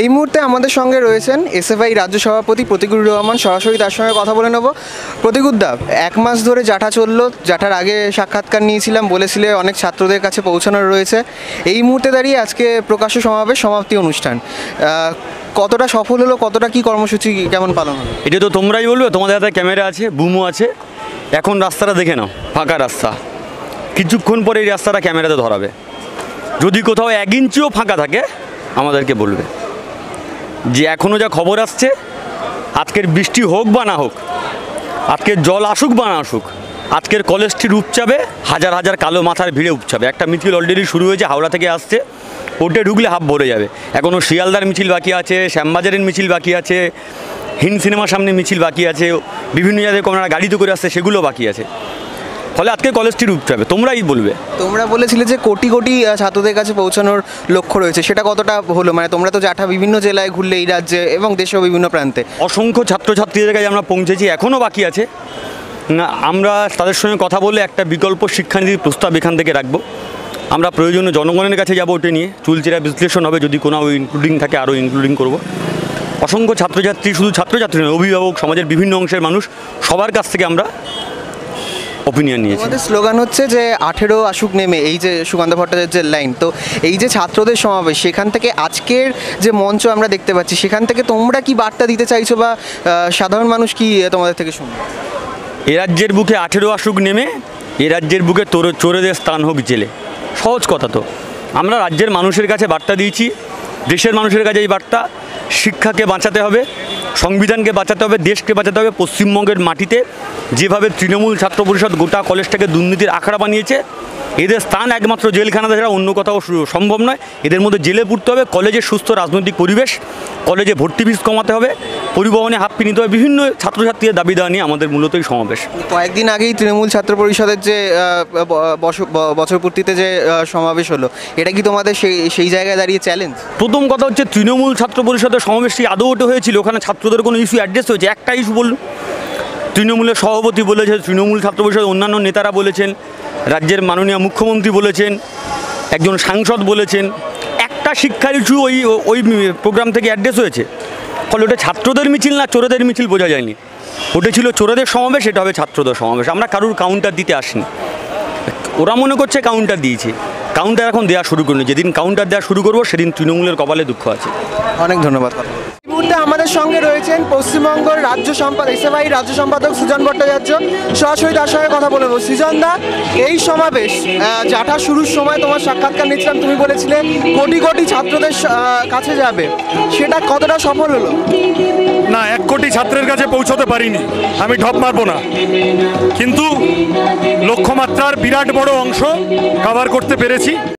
এই মুহূর্তে আমাদের সঙ্গে রয়েছেন এসএফআই রাজ্য সভাপতি প্রতিকুর রহমান। সরাসরি তার সঙ্গে কথা বলে নেব। প্রতিকুদ্দা এক মাস ধরে জাঠা চলল। জাঠার আগে সাক্ষাৎকার নিয়েছিলাম, বলেছিলে অনেক ছাত্রদের কাছে পৌঁছানোর রয়েছে। এই মুহূর্তে দাঁড়িয়ে আজকে প্রকাশ্য সমাবেশ, সমাপ্তি অনুষ্ঠান। কতটা সফল হলো, কতটা কি কর্মসূচি কেমন পালন হলো? এটা তো তোমরাই বলবে, তোমাদের হাতে ক্যামেরা আছে বুমো আছে। এখন রাস্তাটা দেখে নাও, ফাঁকা রাস্তা। কিছুক্ষণ পরে এই রাস্তাটা ক্যামেরাতে ধরাবে। যদি কোথাও এক ইঞ্চিও ফাঁকা থাকে, আমাদেরকে বলবে। যে এখনও যা খবর আসছে, আজকের বৃষ্টি হোক বা না হোক, আজকের জল আসুক বা না আসুক, আজকের কলেজটির উপচাবে, হাজার হাজার কালো মাথার ভিড়ে উপচাবে। একটা মিছিল অলরেডি শুরু হয়েছে, হাওড়া থেকে আসছে, ওটে ঢুকলে হাফ ভরে যাবে। এখনও শিয়ালদার মিছিল বাকি আছে, শ্যামবাজারের মিছিল বাকি আছে, হিন্দ সিনেমার সামনে মিছিল বাকি আছে, বিভিন্ন জায়গায় আপনারা গাড়িতে করে আসছে, সেগুলো বাকি আছে। ফলে আজকে কলেজটির উপচাবে তোমরাই বলবে। তোমরা বলেছিলে যে কোটি কোটি ছাত্রদের কাছে পৌঁছানোর লক্ষ্য রয়েছে। সেটা কতটা হলো? মানে তোমরা তো জাঠা বিভিন্ন জেলায় ঘুরলে এই রাজ্যে এবং দেশেও বিভিন্ন প্রান্তে। অসংখ্য ছাত্রছাত্রীদের কাছে আমরা পৌঁছেছি এখনও বাকি আছে। না আমরা তাদের সঙ্গে কথা বলে একটা বিকল্প শিক্ষানীতির প্রস্তাব এখান থেকে রাখব। আমরা প্রয়োজনীয় জনগণের কাছে যাব ওটা নিয়ে। চুলচেরা বিশ্লেষণ হবে যদি কোনো ইনক্লুডিং থাকে আরও ইনক্লুডিং করব। অসংখ্য ছাত্রছাত্রী শুধু ছাত্রছাত্রী নয় অভিভাবক সমাজের বিভিন্ন অংশের মানুষ সবার কাছ থেকে আমরা ওপিনিয়ন নিয়েছি। আমাদের স্লোগান হচ্ছে যে আঠেরো আসুক নেমে এই যে সুকান্ত ভট্টাচার্যের লাইন তো এই যে ছাত্রদের সমাবেশ সেখান থেকে আজকের যে মঞ্চ আমরা দেখতে পাচ্ছি সেখান থেকে তোমরা কি বার্তা দিতে চাইছো বা সাধারণ মানুষ কি তোমাদের থেকে শুনবে? এ রাজ্যের বুকে আঠেরো আসুক নেমে এ রাজ্যের বুকে তোর চোরেদের স্থান হোক জেলে। সহজ কথা তো। আমরা রাজ্যের মানুষের কাছে বার্তা দিয়েছি দেশের মানুষের কাছে এই বার্তা। শিক্ষাকে বাঁচাতে হবে, সংবিধানকে বাঁচাতে হবে, দেশকে বাঁচাতে হবে, পশ্চিমবঙ্গের মাটিতে যেভাবে তৃণমূল ছাত্র পরিষদ গোটা কলেজটাকে দুর্নীতির আখড়া বানিয়েছে, এদের স্থান একমাত্র জেলখানা ছাড়া অন্য কোথাও সম্ভব নয়। এদের মধ্যে জেলে পড়তে হবে কলেজের সুস্থ রাজনৈতিক পরিবেশ কলেজে ভর্তি ফিস কমাতে হবে পরিবহনে হাফ নিতে হবে বিভিন্ন ছাত্রছাত্রীদের দাবি দেওয়া নিয়ে আমাদের মূলত এই সমাবেশ। কয়েকদিন আগেই তৃণমূল ছাত্র পরিষদের যে আহ, ব- বছ- ব- বছর পূর্তিতে যে সমাবেশ হলো এটা কি তোমাদের সেই সেই জায়গায় দাঁড়িয়ে চ্যালেঞ্জ প্রথম কথা হচ্ছে তৃণমূল ছাত্র পরিষদের সমাবেশটি আদৌ ওটা হয়েছিল? ওখানে ছাত্রদের কোনো ইস্যু অ্যাড্রেস হয়েছে? একটা ইস্যু বলুন তৃণমূলের সভাপতি বলেছে তৃণমূল ছাত্র পরিষদের অন্যান্য নেতারা বলেছেন রাজ্যের মাননীয় মুখ্যমন্ত্রী বলেছেন একজন সাংসদ বলেছেন শিক্ষার ইস্যু ওই ওই প্রোগ্রাম থেকে অ্যাড্রেস হয়েছে। ফলে ওটা ছাত্রদের মিছিল না, চোরেদের মিছিল বোঝা যায়নি। ওটা ছিল চোরদের সমাবেশ, এটা হবে ছাত্রদের সমাবেশ। আমরা কারুর কাউন্টার দিতে আসিনি। ওরা মনে করছে কাউন্টার দিয়েছে। কাউন্টার এখন দেওয়া শুরু করিনি। যেদিন কাউন্টার দেওয়া শুরু করব, সেদিন তৃণমূলের কপালে দুঃখ আছে। অনেক ধন্যবাদ। মুহূর্তে আমাদের সঙ্গে রয়েছেন পশ্চিমবঙ্গের রাজ্য সম্পাদক এসএফআই রাজ্য সম্পাদক সুজন ভট্টাচার্য। সরাসরি তার সঙ্গে কথা বলব সুজন দা, এই সমাবেশ জাটা শুরুর সময় তোমার সাক্ষাৎকার নিচ্ছিলাম তুমি বলেছিলে কোটি কোটি ছাত্রদের কাছে যাবে। সেটা কতটা সফল হলো? না, এক কোটি ছাত্রের কাছে পৌঁছতে পারিনি। আমি ঢপ মারবো না। কিন্তু লক্ষ্যমাত্রার বিরাট বড় অংশ কভার করতে পেরেছি।